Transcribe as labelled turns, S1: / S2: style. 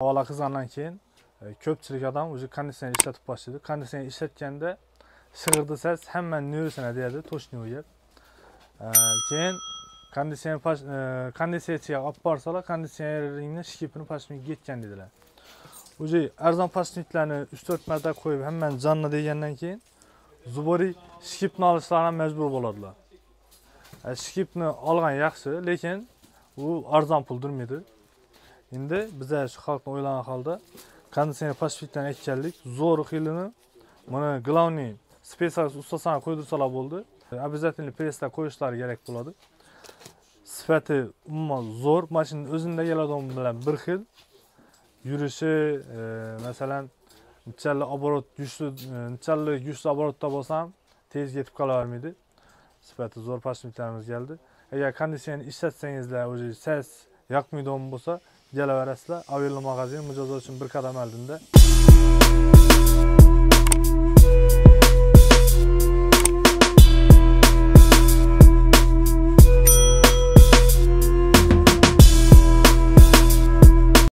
S1: havola qilgandan keyin e, ko'pchilik odam уже konditsioner ishlatib boshladi konditsioner ishlatganda shig'irdisangiz hamma nurusini deyadi точный yeb E, keyin konditsioner pash- e, konditsionerchiga olib borsalar konditsioneringni shkipini pashmaga ketgan dedilar уже arzon pashniklarni uch to'rt marta qo'yib hammani jonni degandan keyin zuboriy shkipni olishlarga ham majbur bo'ladilar E, shkipni olgan yaxshi lekin u arzon pul turmaydi endi biza shu xalqni o'ylagan holda konditsioner pashfikdan aytganlik zo'r xilini buni главный spesialist ustasini qo'ydirsalar bo'ldi обязательно presda qo'yishlari kerak bo'ladi sifati umuman zo'r mashinani o'zini keladigan bilan bir xil yurishi e, masalan nechalik оборот kuchli e, nechalik kuchli оборотda bo'lsam tez yetib qolavermaydi sifati zo'r pashmitlarimiz keldi agar konditsioner ishlatsangizlar уже sas yoqmaydigan bo'lsa kelaverasizlar avello magazin mijozlar uchun bir qadam oldinda